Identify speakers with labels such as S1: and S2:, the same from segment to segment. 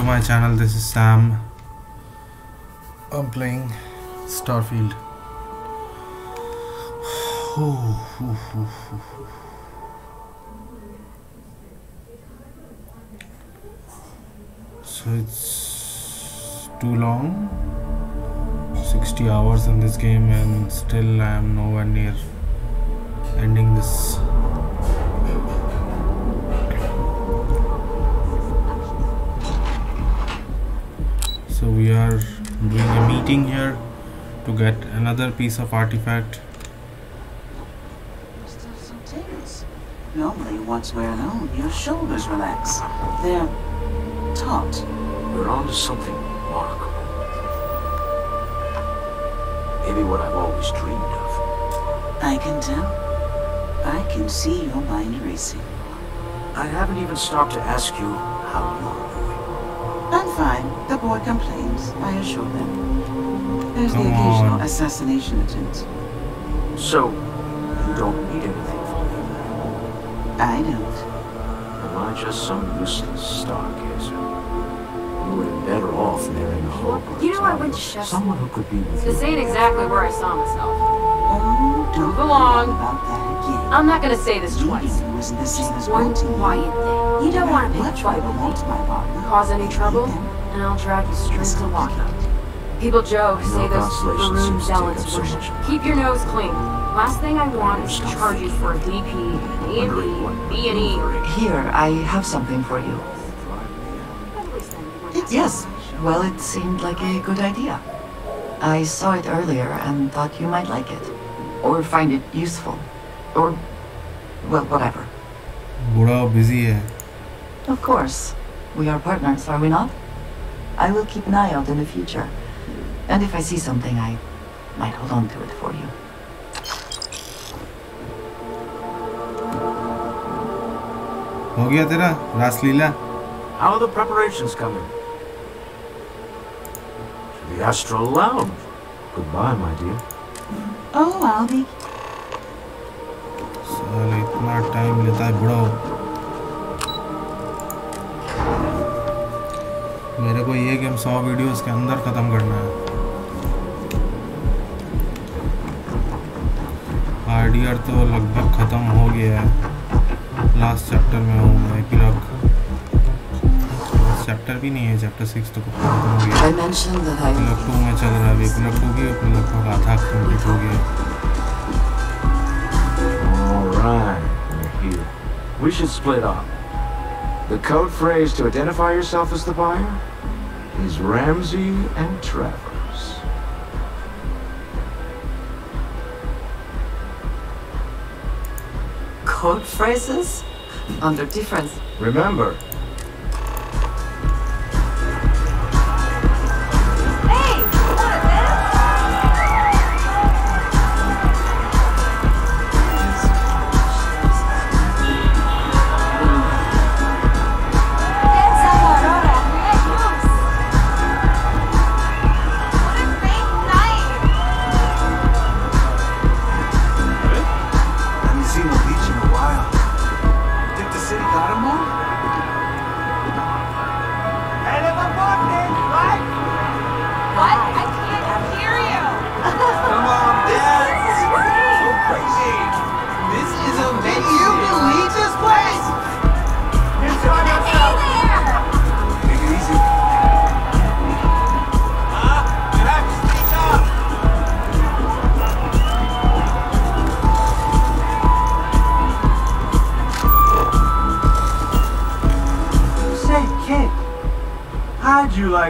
S1: to my channel this is Sam I'm playing Starfield so it's too long 60 hours in this game and still I am nowhere near ending this we are doing a meeting here to get another piece of artifact
S2: still some normally once we're alone your shoulders relax they're taut
S3: we're on to something remarkable maybe what I've always dreamed of
S2: I can tell I can see your mind racing
S3: I haven't even stopped to ask you
S2: board complains, I assure them. There's
S1: Come the
S2: occasional
S1: on.
S2: assassination attempt.
S3: So, you don't need anything from me?
S2: I don't.
S3: Am I just some useless stargazer? You would be better off marrying a hobo.
S4: You know, I went to chef's.
S3: Someone who could be with
S4: This
S3: you.
S4: ain't exactly where I saw myself.
S2: Oh, don't belong
S4: I'm not gonna say this twice.
S2: Was
S4: just one quiet thing. You don't want to pick a fight with me. Cause any trouble? and I'll drag you straight to
S2: Waka.
S4: People joke, say those maroon zealots worship. Keep your nose clean. Last thing I want is to charge you for a DP, EMP, B&E.
S5: Here, I have something for you. Yes, well, it seemed like a good idea. I saw it earlier and thought you might like it. Or find it useful. Or, well, whatever.
S1: Buddha busy hai.
S5: Of course. We are partners, are we not? I will keep an eye out in the future. And if I see something, I might hold on to it for you.
S1: हो गया
S3: How are the preparations coming? To the Astral Lounge. Goodbye, my dear.
S2: Oh, Albie.
S1: साले इतना time लेता है बुढ़ाओ मेरे को ये गेम सौ वीडियोस के अंदर ख़त्म करना है हार्डियर तो लगभग ख़त्म हो गया है लास्ट चैप्टर में हूँ मैं पिलग चैप्टर भी नहीं है चैप्टर सिक्स तो खत्म हो गया पिलग टू में चल रहा है अभी पिलग टू भी पिलग टू का था कम्प्लीट हो गया
S3: We should split up. The code phrase to identify yourself as the buyer? is Ramsey and Travers.
S5: Code phrases? Under difference.
S3: Remember,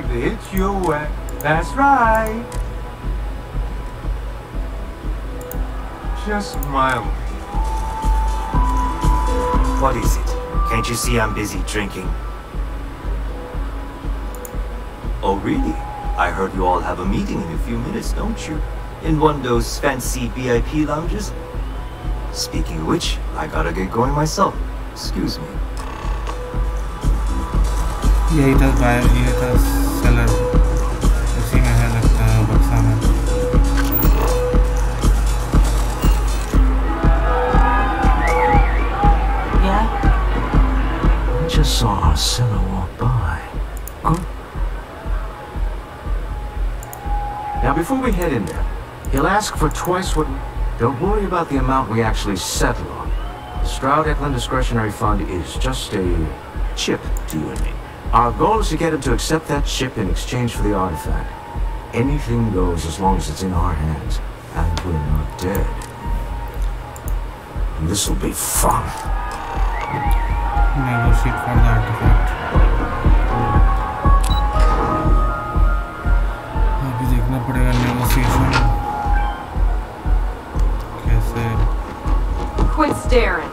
S6: like to hit you wet. That's right. Just smile.
S7: What is it? Can't you see I'm busy drinking? Oh really? I heard you all have a meeting in a few minutes, don't you? In one of those fancy VIP lounges? Speaking of which, I gotta get going myself. Excuse me.
S1: Yeah, he does, man. He does. Cellar उसी में है लगता है बक्सा में
S3: Just saw a seller walk by. Good. Now, before we head in there, he'll ask for twice what. Don't worry about the amount we actually settle on. The Stroud Eklund Discretionary Fund is just a chip to you and me. Our goal is to get him to accept that ship in exchange for the artifact. Anything goes as long as it's in our hands, and we're not dead. This'll be fun.
S1: Negotiate for the artifact. negotiation
S4: Quit staring.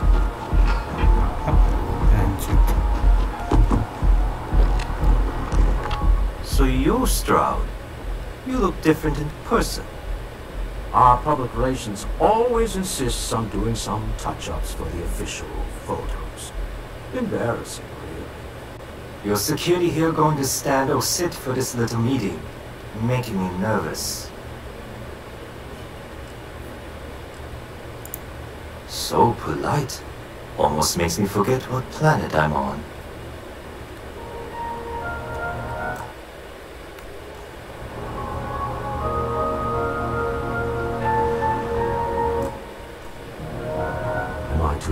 S7: Stroud. You look different in person.
S3: Our public relations always insists on doing some touch-ups for the official photos. Embarrassing, really.
S7: Your security here going to stand or sit for this little meeting? Making me nervous. So polite. Almost makes me forget what planet I'm on.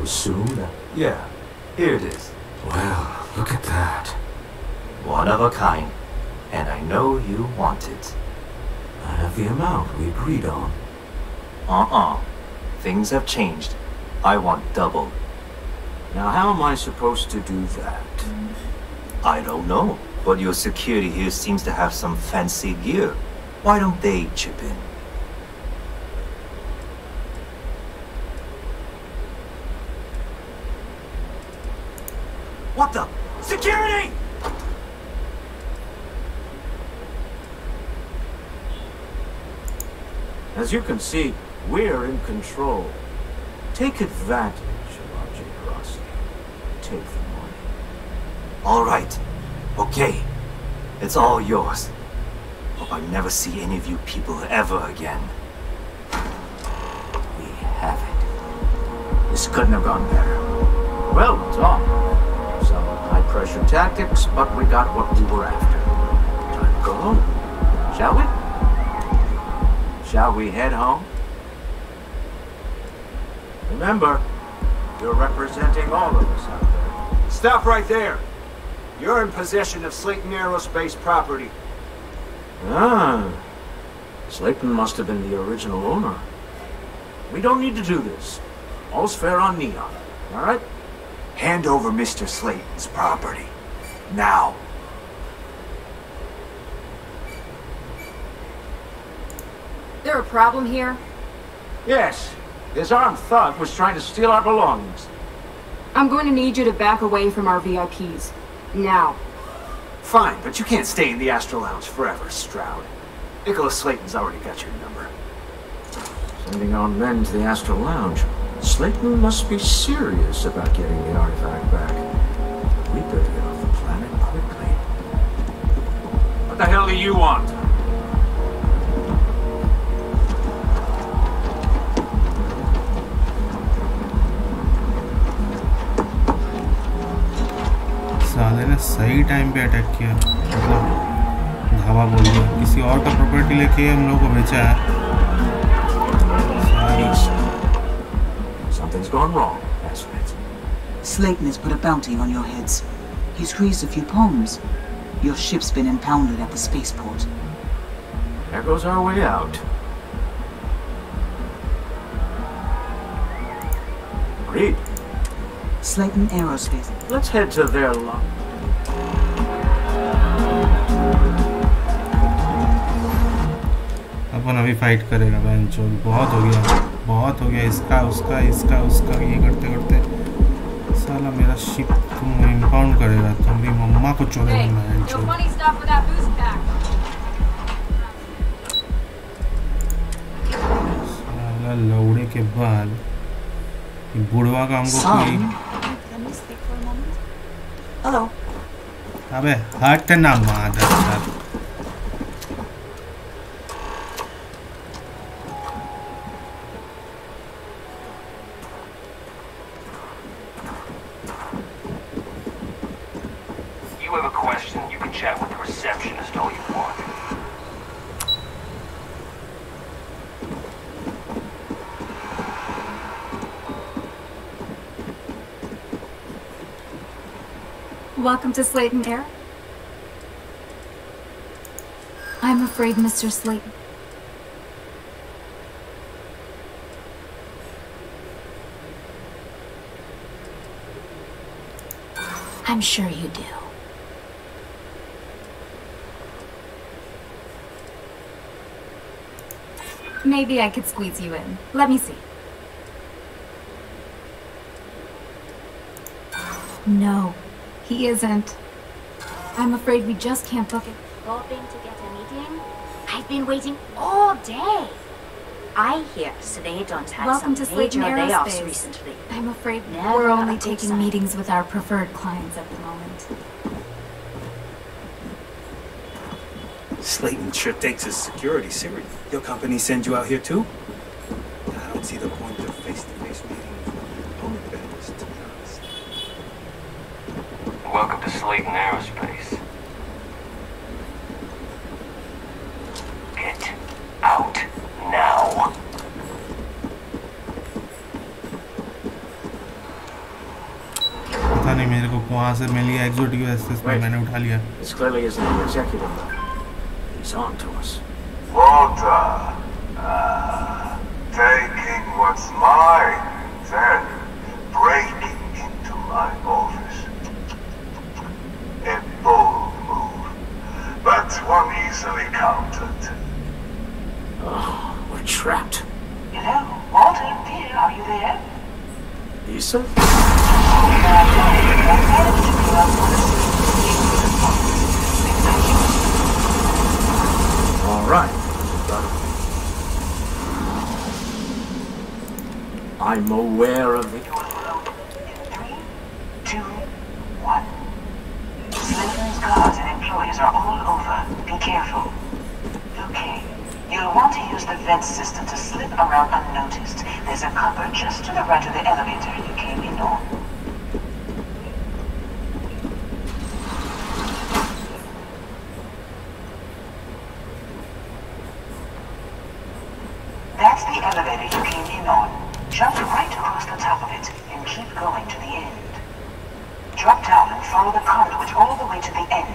S3: assume soon?
S7: Yeah, here it is.
S3: Well, look at that.
S7: One of a kind, and I know you want it.
S3: I have the amount we agreed on.
S7: Uh-uh. Things have changed. I want double.
S3: Now how am I supposed to do that?
S7: I don't know, but your security here seems to have some fancy gear. Why don't they chip in?
S3: As you can see, we're in control. Take advantage of our generosity. Take the money.
S7: All right. Okay. It's all yours. Hope I never see any of you people ever again.
S3: We have it. This couldn't have gone better. Well done. Some high-pressure tactics, but we got what we were after. Time to go home, shall we? Shall we head home? Remember, you're representing all of us out there.
S6: Stop right there! You're in possession of Slayton Aerospace property.
S3: Ah. Slayton must have been the original owner. We don't need to do this. All's fair on Neon, alright?
S6: Hand over Mr. Slayton's property. Now.
S4: problem here?
S3: Yes. This armed thug was trying to steal our belongings.
S4: I'm going to need you to back away from our VIPs. Now.
S6: Fine, but you can't stay in the Astro Lounge forever, Stroud. Nicholas Slayton's already got your number.
S3: Sending on men to the Astro Lounge. Slayton must be serious about getting the artifact back. We better get off the planet quickly.
S6: What the hell do you want?
S1: साले ने सही time पे attack किया मतलब धावा बोल दिया किसी और का प्रॉपर्टी लेके हम लोग को बेचा है
S3: Something's gone wrong, Aspen.
S2: Slayton has put a bounty on your heads. He's raised a few palms. Your ship's been impounded at the spaceport.
S3: There goes our way out. Great.
S2: Slayton Aerosmith.
S3: Let's head to their lot.
S1: अपन अभी fight करेगा बहन चोल बहुत हो गया बहुत हो गया इसका उसका इसका उसका ये करते करते साला मेरा शिप तुम इम्पाउंड करेगा तुम भी मम्मा को
S4: चोरे
S1: बहन
S4: चोल
S1: साला लौड़े के बाद बुढ़वा का हमको कोई
S2: हेलो
S1: अबे हट ना मादर
S8: Welcome to Slayton Air. I'm afraid, Mr. Slayton. I'm sure you do. Maybe I could squeeze you in. Let me see. No. He isn't. I'm afraid we just can't book it.
S9: Hoping to get a meeting? I've been waiting all day. I hear hasn't had
S8: Welcome
S9: some
S8: to
S9: major layoffs recently.
S8: I'm afraid
S9: Never
S8: we're only taking meetings with our preferred clients at the moment.
S10: Slayton sure takes his security seriously. Your company send you out here too?
S1: Access में मैंने उठा लिया
S3: It's clearly isn't the executive. He's on to us.
S11: Walter.
S2: Fires are
S3: all
S2: over. Be careful. Okay. You'll want to use the vent system to slip around unnoticed. There's a cupboard just to the right of the elevator you came in on. That's the elevator you came in on. Jump right across the top of it and keep going to the end. Drop down and follow the conduit all the way to the end.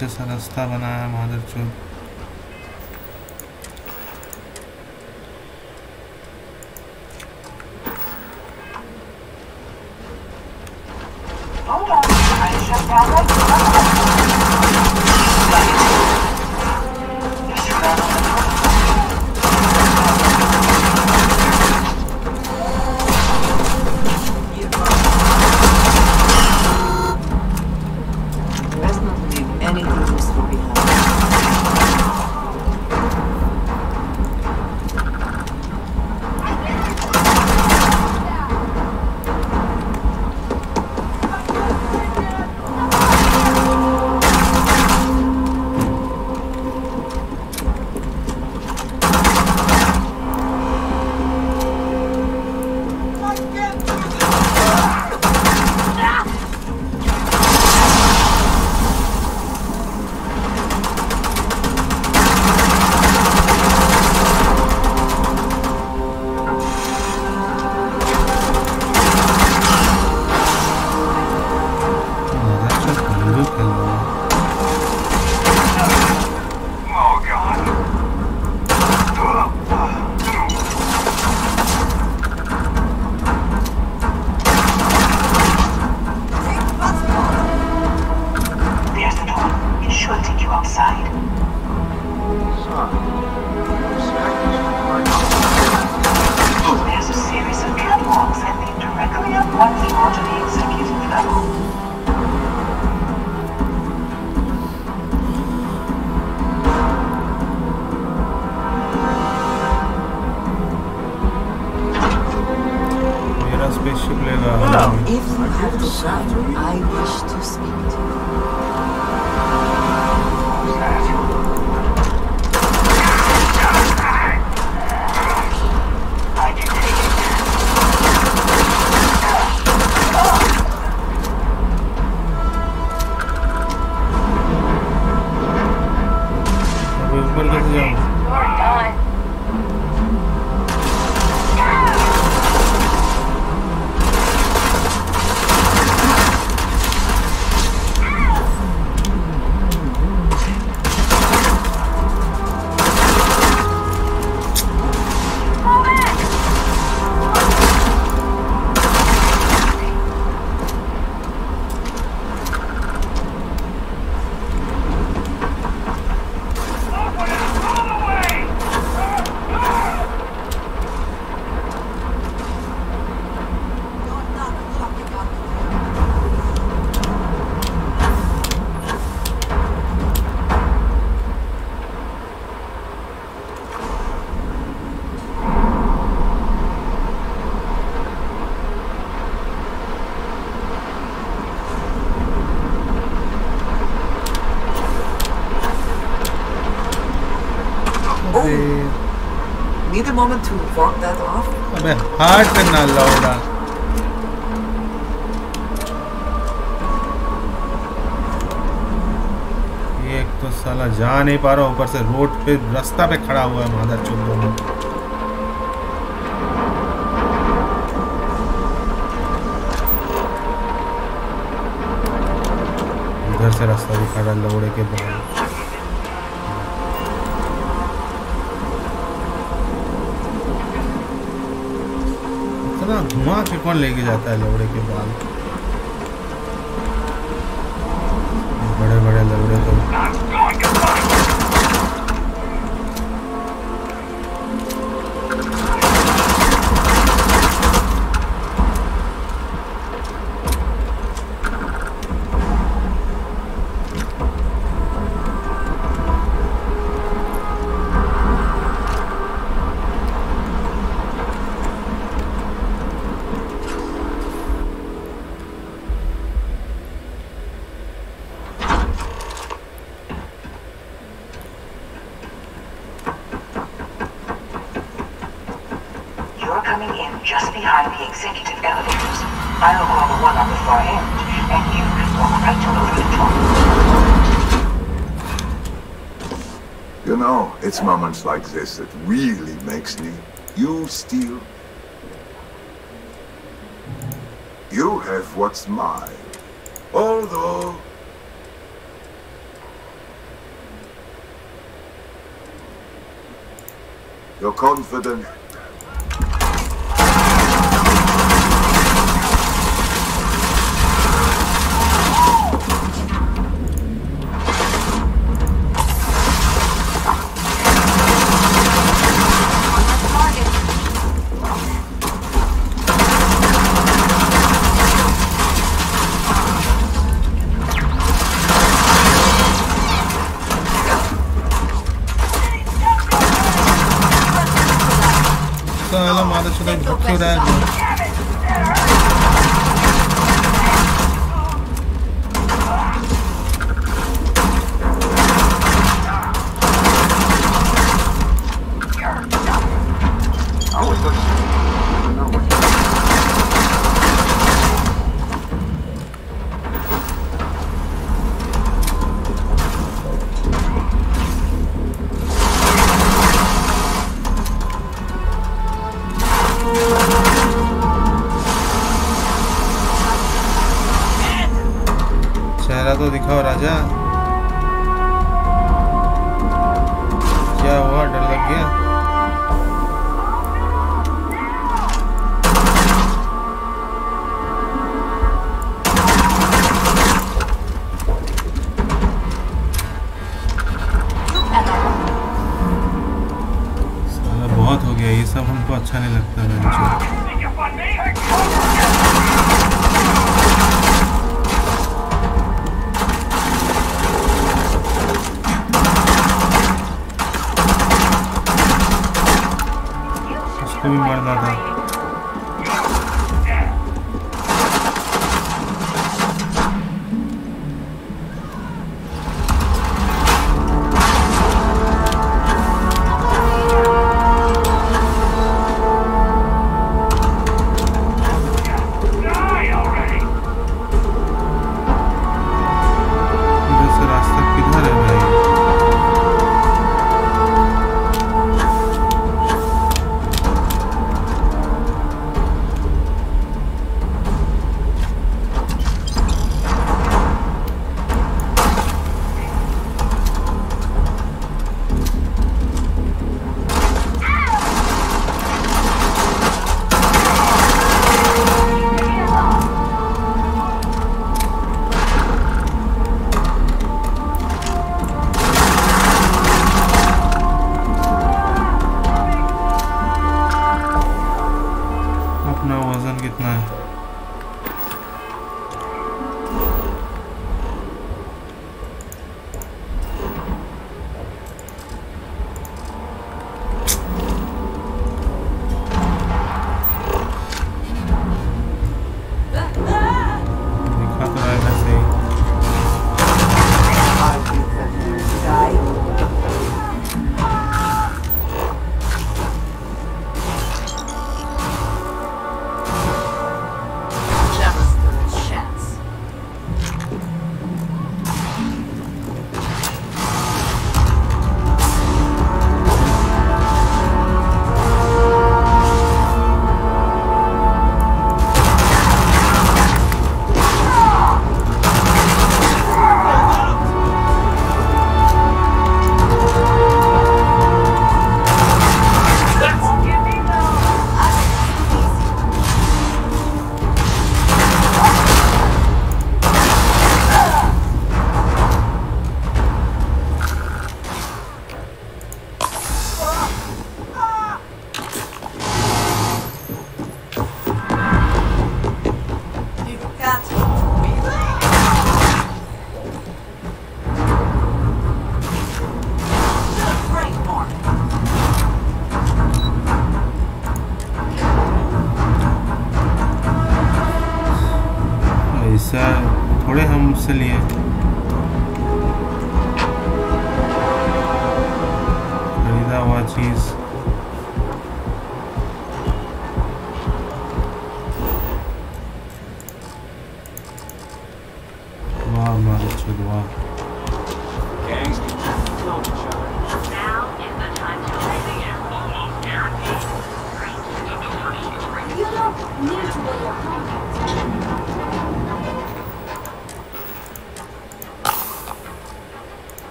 S1: अच्छा सा रास्ता बनाया
S5: Mahadev Chowk moment to walk that off?
S1: अबे heart पे ना लौड़ा एक तो साला जा नहीं पा रहा ऊपर से रोड पे रास्ता पे खड़ा हुआ है माधर चुप दोनों इधर से रास्ता भी खड़ा लौड़े के बाहर धुआं के कौन लेके जाता है लोहड़े के बाल
S2: coming in just behind the executive elevators. I'll go on the one on the far end, and you walk right over the top.
S12: You know, it's moments like this that really makes me... You steal... You have what's mine. Although... You're confident
S1: ये सब हमको अच्छा नहीं लगता मैं इसको भी मार दादा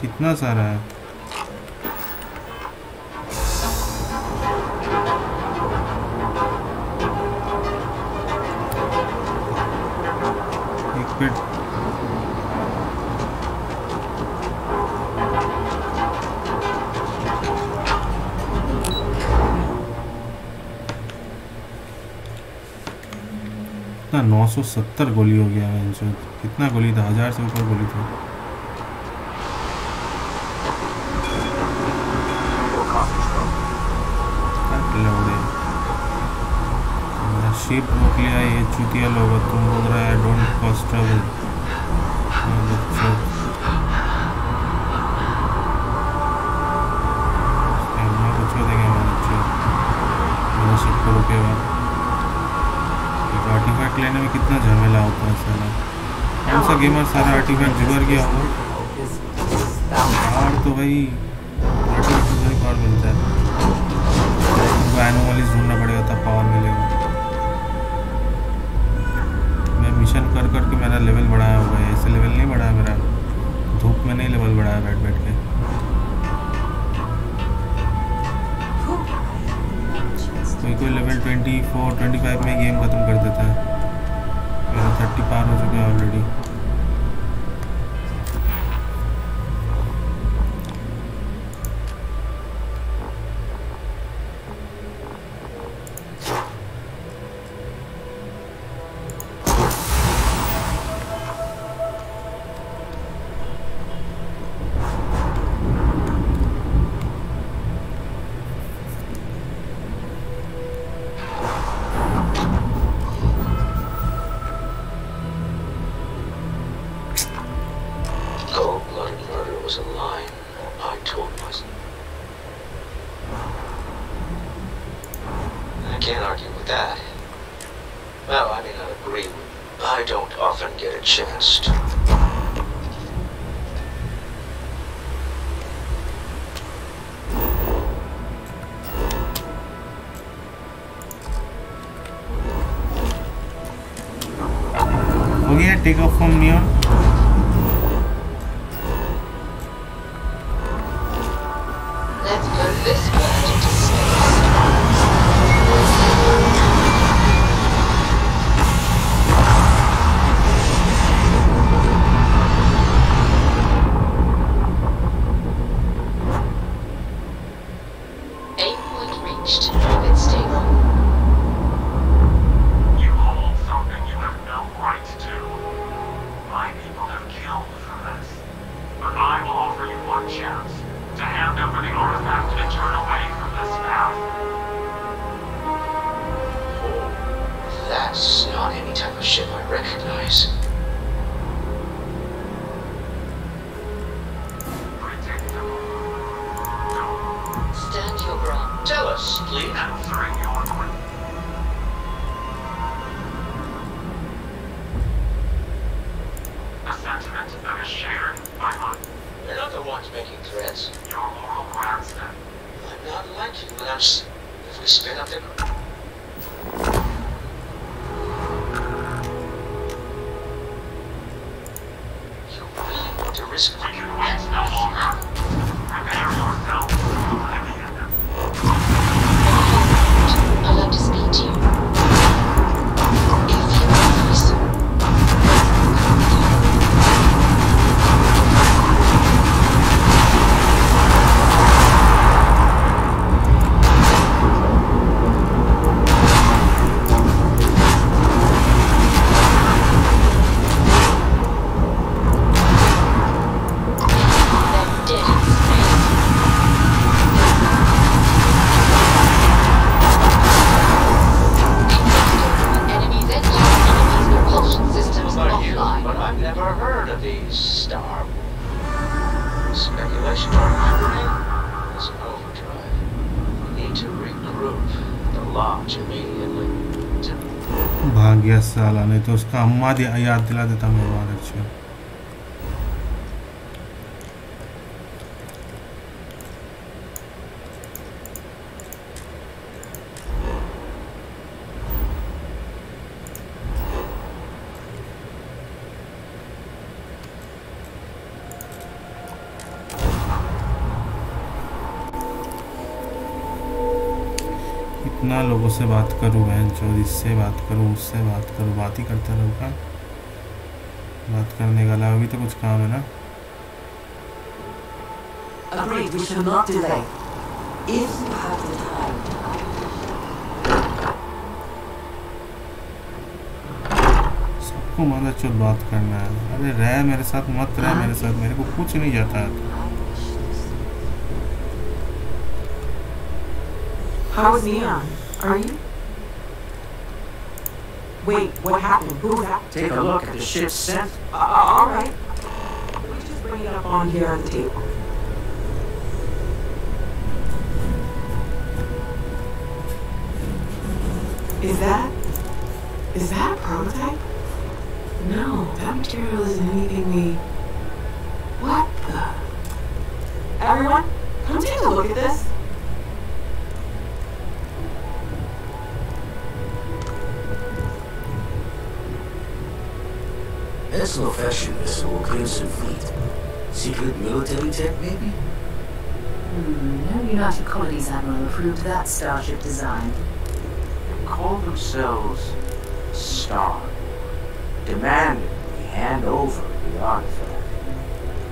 S1: कितना सारा है नौ सौ सत्तर गोली हो गया है कितना गोली था हज़ार से ऊपर गोली थी शीप मोकलिया ये चुतिया लोग तुम बोल रहा है डोंट कॉन्स्टेबल आर्टिफैक्ट लेने में कितना झमेला होता है साला कौन सा गेमर सारा आर्टिफैक्ट जुगर गया हो और तो भाई आर्टिफैक्ट जुगाड़ कौन मिलता है तो एनोमलीज ढूंढना पड़ेगा तब पावर मिलेगा मेंशन कर कर के मेरा लेवल बढ़ाया हुआ है ऐसे लेवल नहीं बढ़ाया मेरा धूप में नहीं लेवल बढ़ाया बैठ बैठ के कोई कोई level twenty four twenty five में गेम ख़त्म कर देता है मेरा थर्टी पार हो चुका है ऑलरेडी ताला नहीं तो उसका अम्मा याद दिला देता मेहरबान कितना लोगों से बात करूं मैं जो इससे बात करूं उससे बात करूं बात ही करता रहूँगा बात करने का अलावा भी तो कुछ काम है ना
S5: Agreed,
S1: सबको मदद चुप बात करना है अरे रह मेरे साथ मत रह मेरे साथ मेरे को कुछ नहीं जाता है
S13: How is Neon? Are you? Wait, what happened? Who was that?
S3: Take a look at the ship's scent.
S13: Uh, Alright. We just bring it up on here on the table. Is that... Is that a prototype? No, that material isn't anything we...
S5: Japanese Admiral approved that starship design.
S3: They call themselves Star. Demand we hand over the artifact.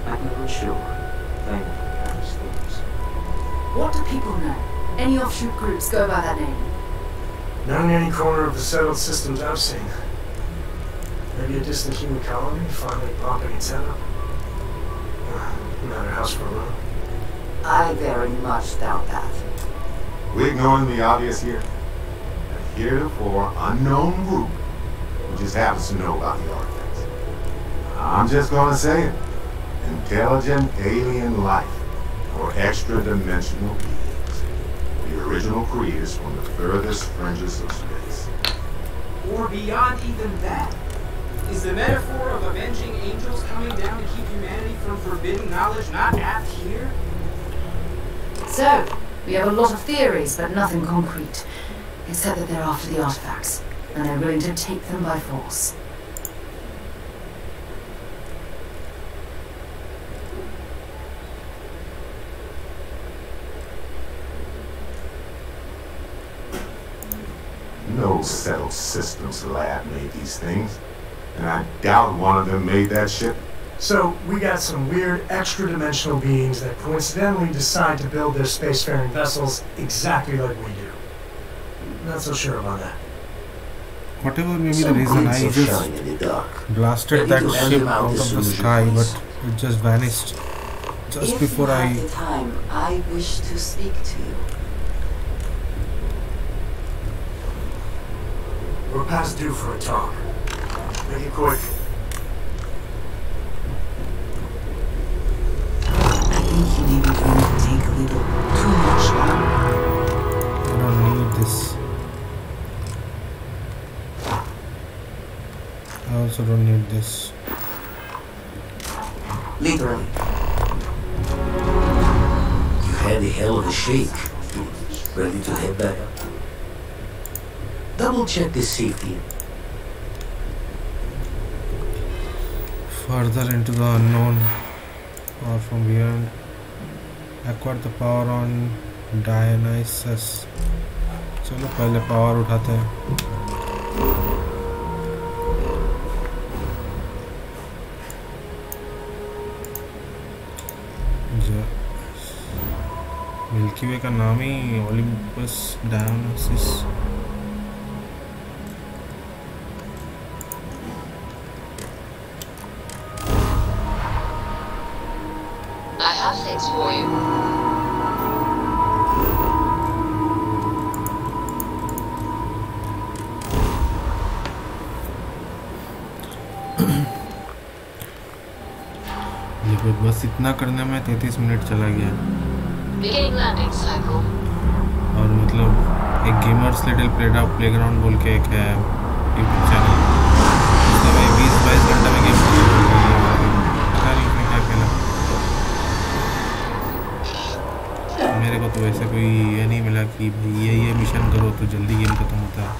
S3: they Shura, thankfully, things.
S4: What do people know? Any offshoot groups go by that name?
S14: Not in any corner of the settled systems I've seen. Maybe a distant human colony finally popping its head up. a house for a
S5: I very much doubt that.
S11: We are ignoring the obvious here. A heretofore unknown group who just happens to know about the artifacts. I'm just gonna say it. Intelligent alien life or extra-dimensional beings. The original creators from the furthest fringes of space.
S6: Or beyond even that. Is the metaphor of avenging angels coming down to keep humanity from forbidden knowledge not apt here?
S4: So, we have a lot of theories, but nothing concrete. Except that they're after the artifacts, and they're willing to take them by force.
S11: No settled systems lab made these things, and I doubt one of them made that ship
S14: so we got some weird extra-dimensional beings that coincidentally decide to build their spacefaring vessels exactly like we do. Not so sure about that.
S1: Whatever may be the reason, I just blasted that ship
S15: out
S1: of the sky, but it just vanished just
S5: if
S1: before I.
S5: The time, I wish to speak to you.
S14: We're past due for a talk. Make it quick.
S5: too much
S1: I don't need this I also don't need this
S5: literally
S15: you had a hell of a shake ready to head back double check the safety
S1: further into the unknown or from beyond acquire the power on Dionysus चलो पहले power उठाते हैं milky वे का नाम ही Olympus Dionysus इतना करने में तैतीस मिनट चला गया और मतलब एक गेमर्स लिटिल प्लेडा प्ले ग्राउंड बोल के एक है यूट्यूब चैनल उसमें बीस बाईस में गेम मेरे को तो वैसे कोई ये नहीं मिला कि भाई ये ये मिशन करो तो जल्दी गेम खत्म होता है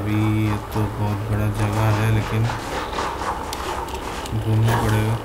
S1: अभी ये तो बहुत बड़ा जगह है लेकिन घूमना पड़ेगा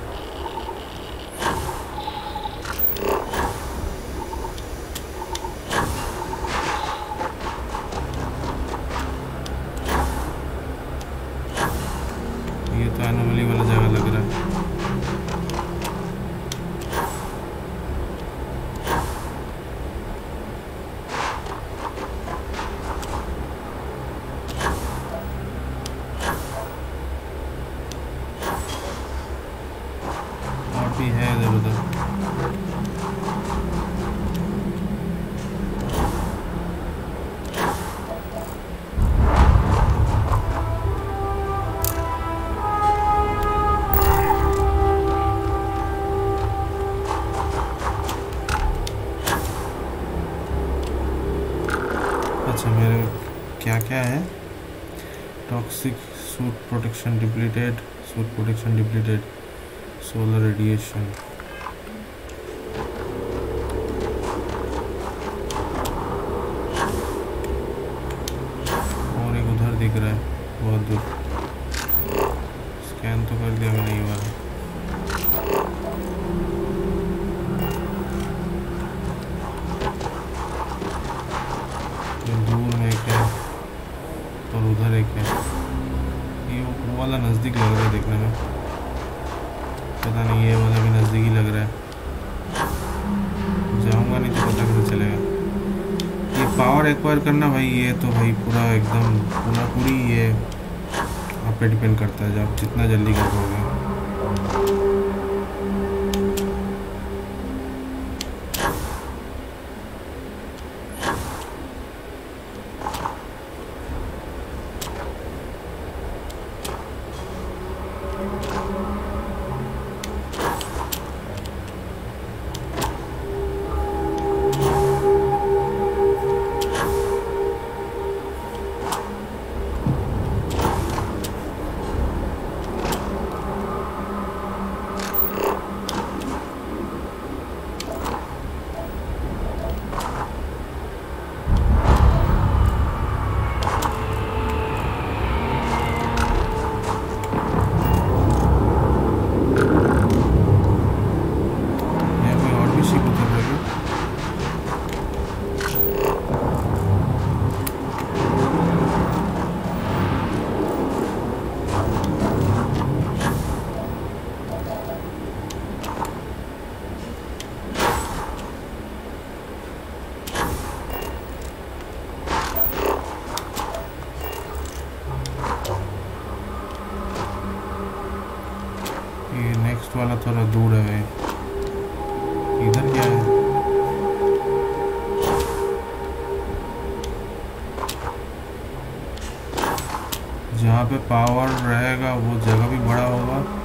S1: अच्छा मेरे क्या क्या है toxic suit protection depleted suit protection depleted solar radiation require करना भाई ये तो भाई पूरा एकदम पूरा पूरी ये आप पे डिपेंड करता है आप जितना जल्दी कर पाओगे नेक्स्ट वाला थोड़ा दूर है भाई इधर क्या है जहाँ पे पावर रहेगा वो जगह भी बड़ा होगा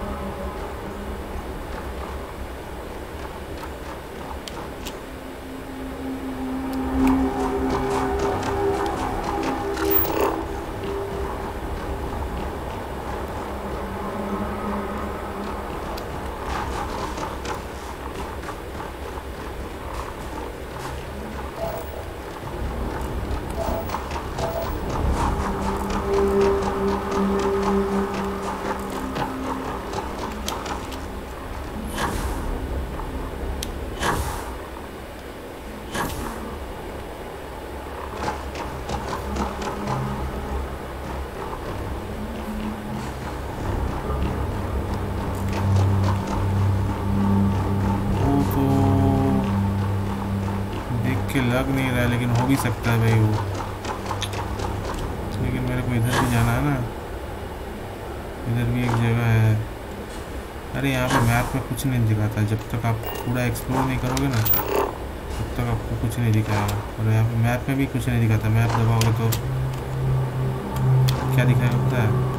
S1: कुछ नहीं दिखाता जब तक आप पूरा एक्सप्लोर नहीं करोगे ना तब तक आपको कुछ नहीं दिखाएगा और यहाँ पे मैप में भी कुछ नहीं दिखाता मैप दबाओगे तो क्या दिखाएगा पता है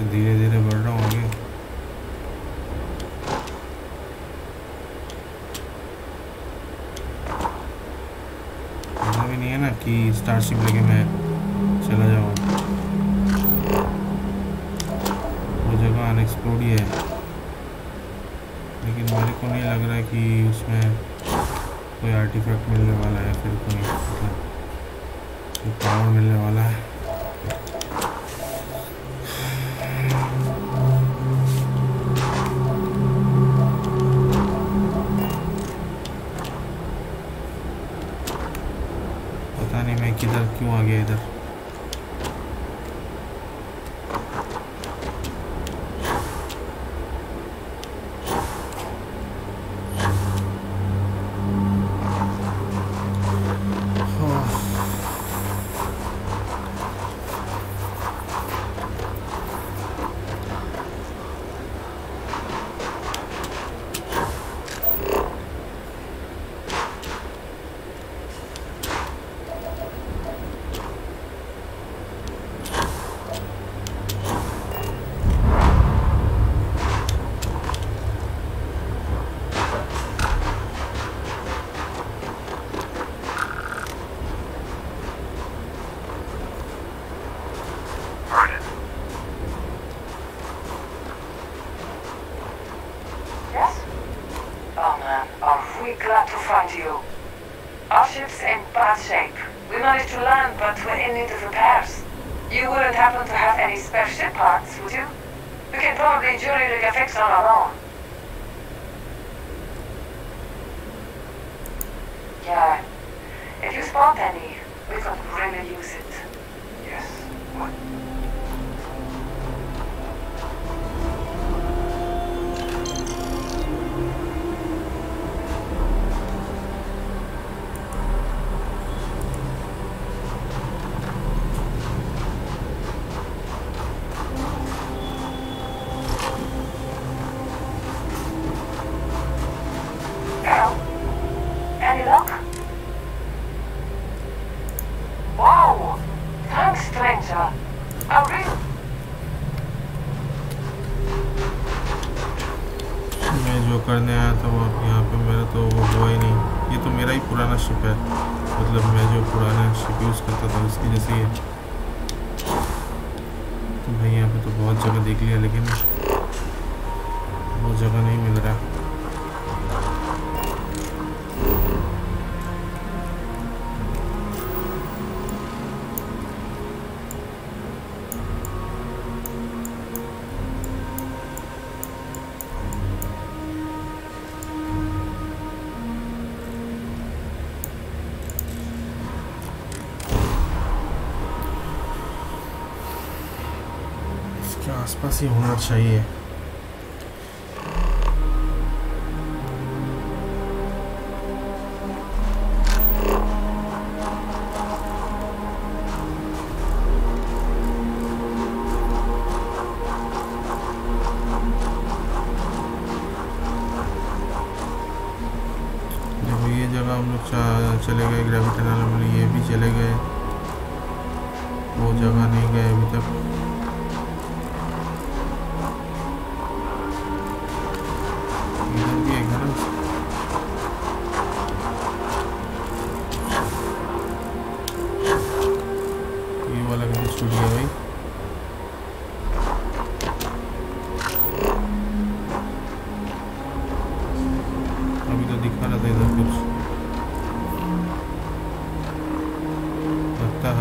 S1: से धीरे धीरे बढ़ रहा हूँ ऐसा भी नहीं है ना कि स्टारशिप लेके मैं चला जाऊँ वो जगह अनएक्सप्लोर्ड ही है लेकिन मेरे को नहीं लग रहा है कि उसमें कोई आर्टिफैक्ट मिलने वाला है फिर कोई मतलब पावर मिलने वाला है है लेकिन आसपास ही होना चाहिए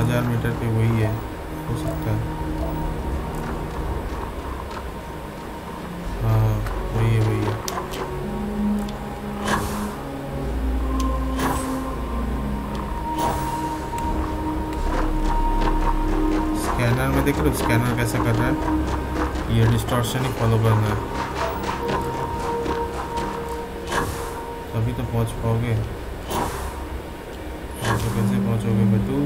S1: हज़ार मीटर पे वही है हो सकता है हाँ वही है वही है स्कैनर में देख लो स्कैनर कैसे कर रहा है ये डिस्टॉर्शन ही फॉलो करना है तभी तो पहुंच पाओगे तो कैसे पहुंचोगे बटू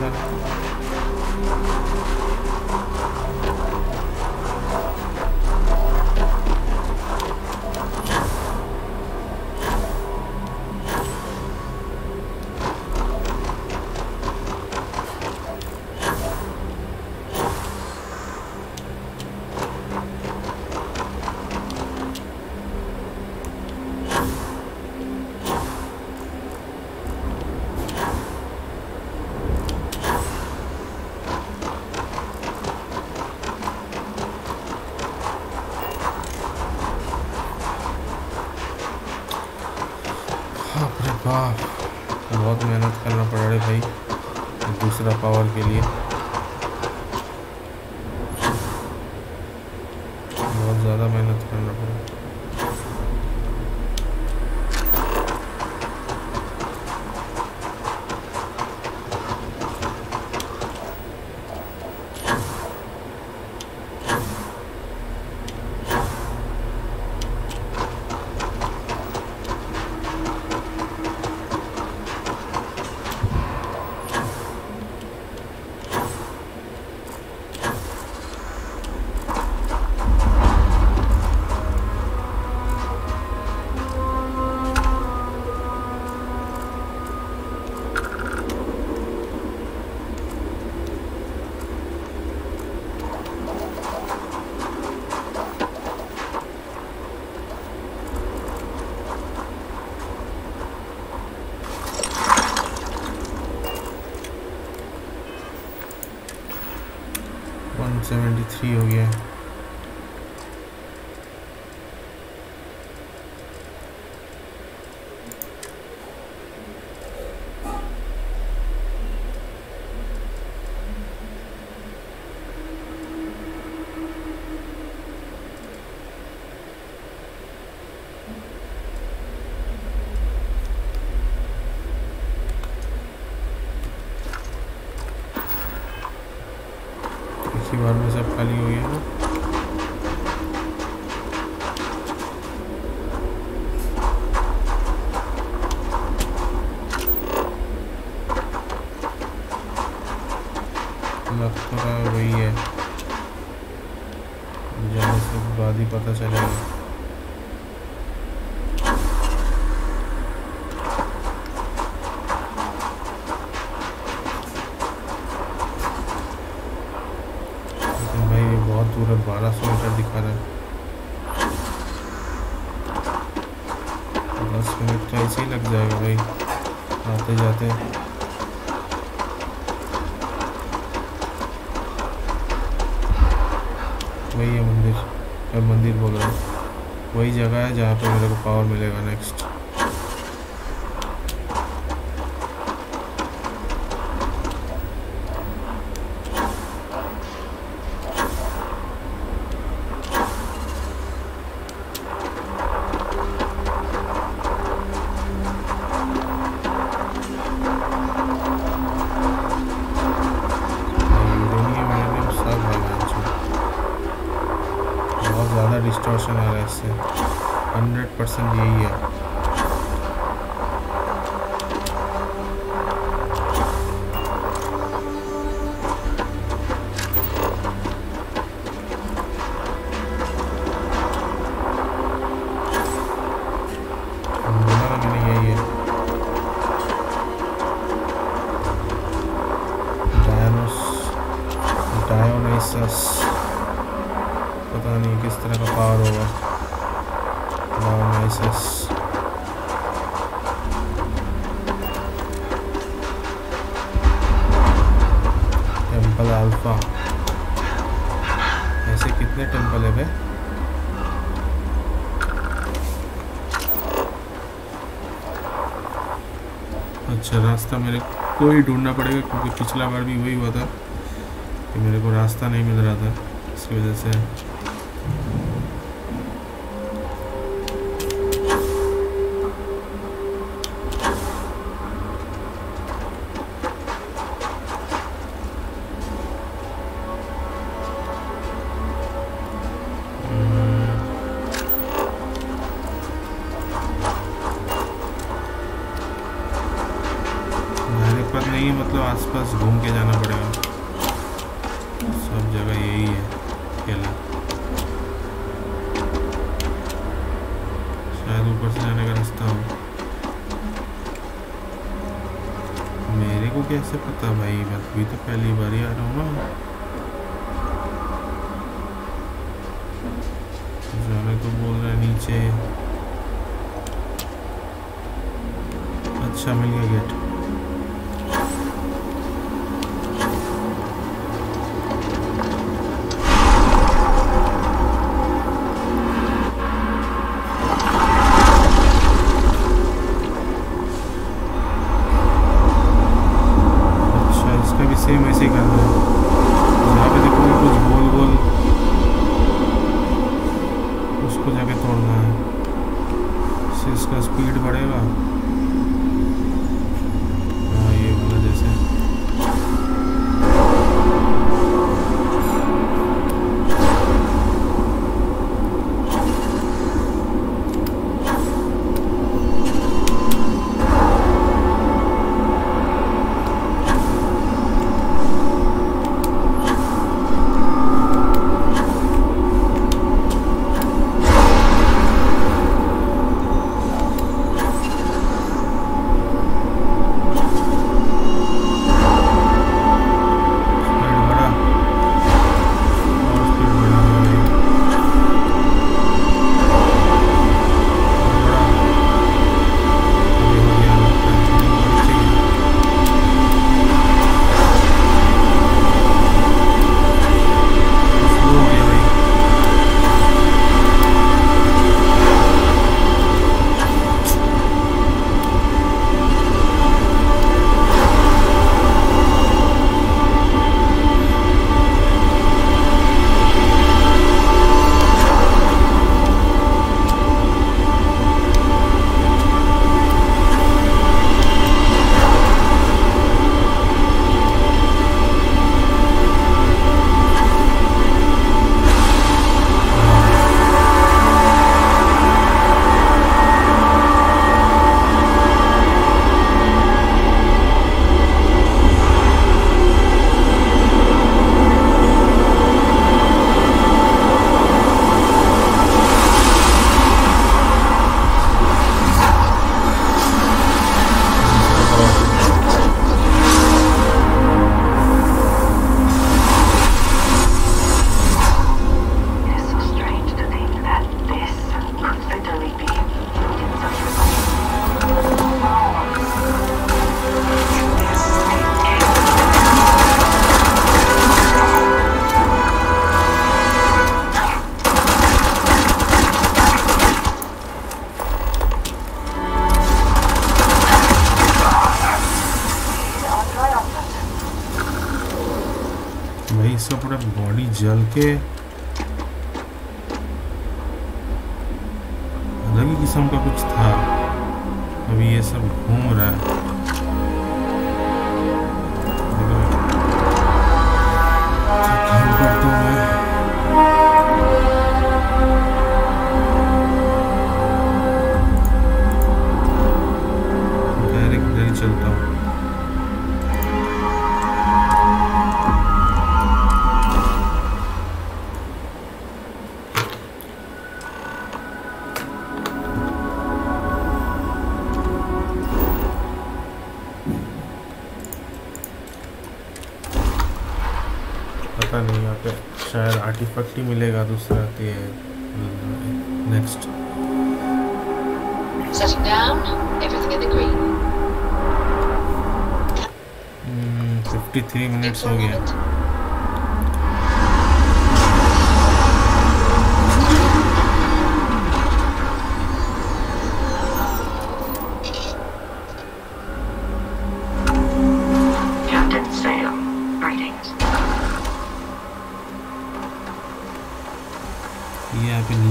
S1: t ज़्यादा पावर के लिए सेवेंटी थ्री हो गया है घर में सब खाली हो गया ऐसे ही लग जाएगा भाई आते जाते वही है मंदिर मंदिर बोल रहा हूँ वही जगह है जहाँ पे मेरे को पावर मिलेगा नेक्स्ट रास्ता मेरे को ही ढूंढना पड़ेगा क्योंकि पिछला बार भी वही हुआ था कि मेरे को रास्ता नहीं मिल रहा था इसकी वजह से शायद ऊपर से जाने का रास्ता हो मेरे को कैसे पता भाई मैं भी तो पहली बार ही आ रहा हूँ ना जाने तो बोल रहा है नीचे अच्छा मिल गया गेट पट्टी मिलेगा दूसरा ये next
S16: Setting down, everything in the green.
S1: 53 minutes हो गया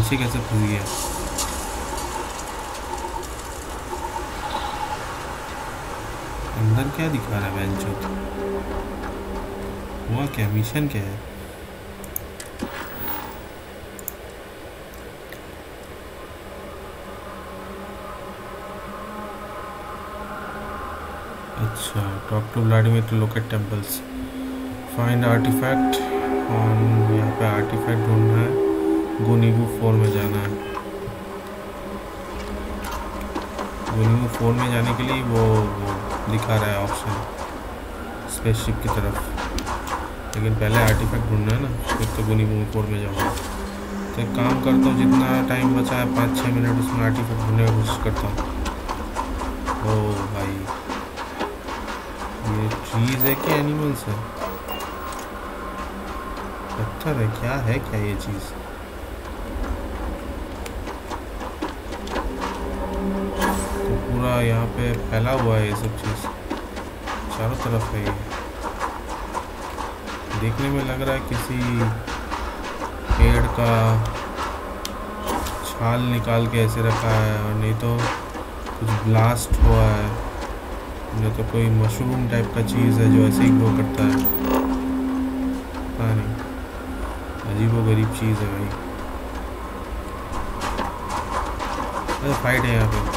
S1: पीछे कैसे फंस गया अंदर क्या दिखा रहा है बेंचो हुआ क्या मिशन क्या है अच्छा talk to Vladimir to locate temples find artifact और यहाँ पे आर्टिफैक्ट ढूंढना है गोनीबू फोर में जाना है गोनीबू फोर में जाने के लिए वो, वो रहा है ऑप्शन स्पेसशिप की तरफ लेकिन पहले आर्टिफैक्ट ढूंढना है ना फिर तो गोनीबू फोर में जाऊँगा तो एक काम करता हूँ जितना टाइम बचा है पाँच छः मिनट उसमें आर्टिफैक्ट ढूंढने की कोशिश करता हूँ ओ भाई ये चीज़ है कि एनिमल्स है पत्थर है क्या है क्या ये चीज़ पूरा यहाँ पे फैला हुआ है ये सब चीज़ चारों तरफ है ये देखने में लग रहा है किसी पेड़ का छाल निकाल के ऐसे रखा है और नहीं तो कुछ ब्लास्ट हुआ है नहीं तो कोई मशरूम टाइप का चीज़ है जो ऐसे ही ग्रो करता है पता नहीं अजीब व गरीब चीज़ है भाई फाइट है यहाँ पे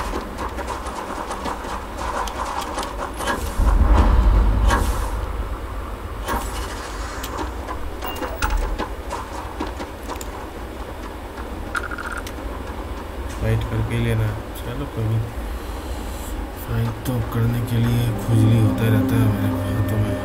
S1: ही लेना है चलो कोई नहीं फाइन तो करने के लिए खुजली होता रहता है मेरे भाई तो मैं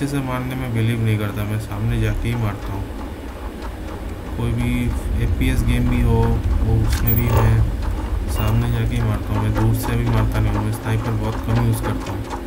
S1: पीछे से मारने में बिलीव नहीं करता मैं सामने जाके ही मारता हूँ कोई भी एफपीएस गेम भी हो वो उसमें भी मैं सामने जाके ही मारता हूँ मैं दूर से भी मारता नहीं हूँ मैं स्नाइपर बहुत कम यूज़ करता हूँ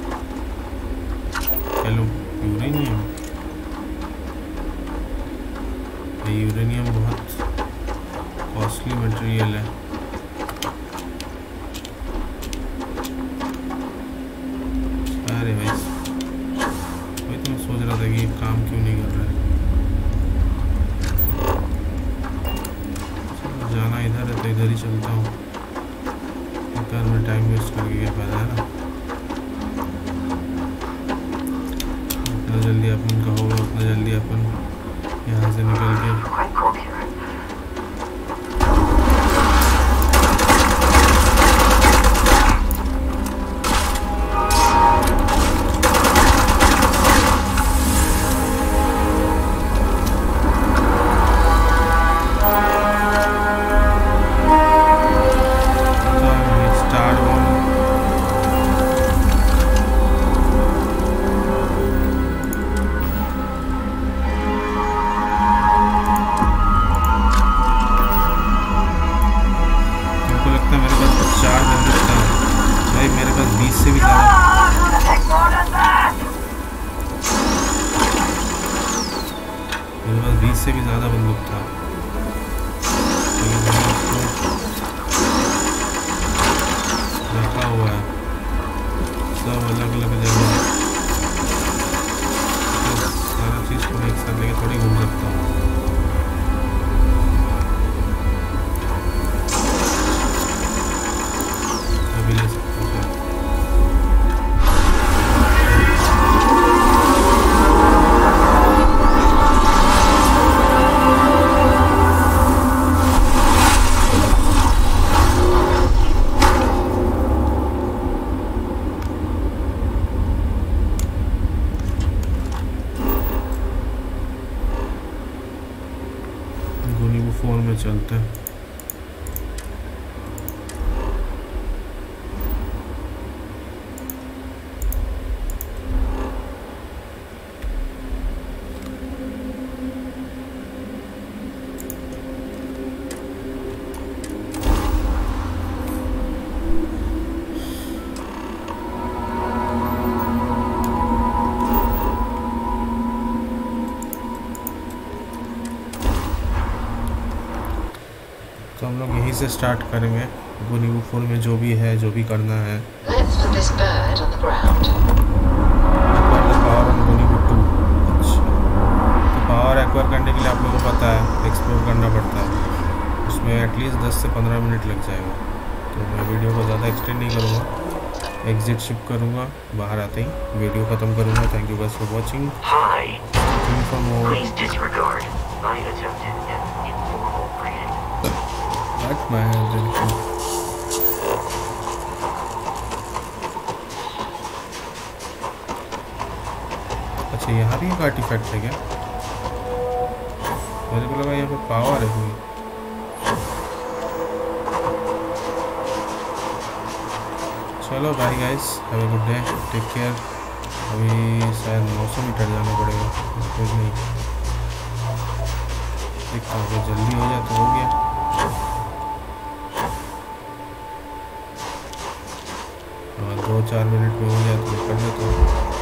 S1: से स्टार्ट करेंगे बुनी फूल में जो भी है जो भी करना है पावर अच्छा। एक्वायर तो करने के लिए आप लोगों को पता है एक्सप्लोर करना पड़ता है उसमें एटलीस्ट 10 से 15 मिनट लग जाएगा तो मैं वीडियो को ज़्यादा एक्सटेंड नहीं करूँगा एग्जिट शिप करूँगा बाहर आते ही वीडियो ख़त्म करूँगा थैंक यू बस for watching for more
S15: Fuck my
S1: attention. अच्छा यहाँ भी एक आर्टिफैक्ट है क्या मुझे को लगा यहाँ पे पावर है कोई चलो bye guys have a good day take care अभी शायद मौसम ही ठंड जाना पड़ेगा कुछ नहीं देखता हूँ जल्दी हो जाए तो हो गया चार मिनट में हो जाती है कर लेते हैं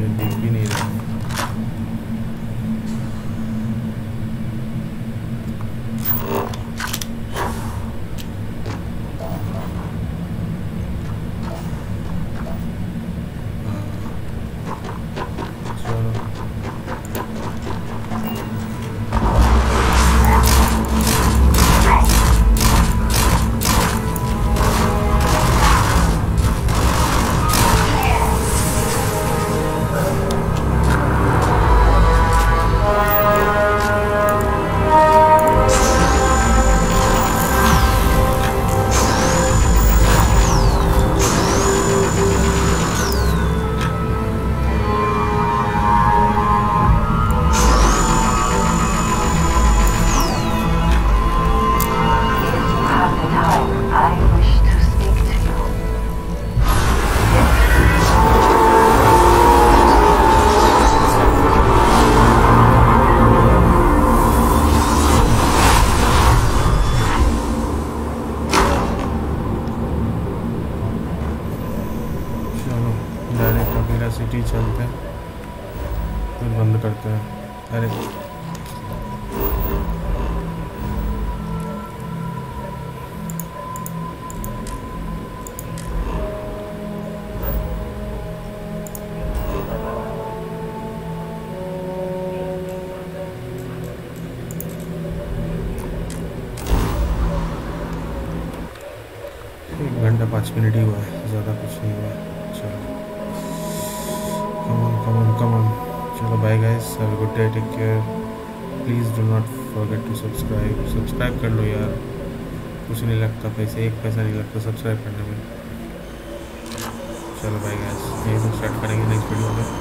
S1: community. We need it. Minute ही हुआ है ज़्यादा कुछ नहीं हुआ चलो come on come on come on चलो bye guys have good day take care please do not forget to subscribe subscribe कर लो यार कुछ नहीं लगता पैसे एक पैसा नहीं लगता सब्सक्राइब करने में चलो बाय गाइस यही सब स्टार्ट करेंगे नेक्स्ट वीडियो में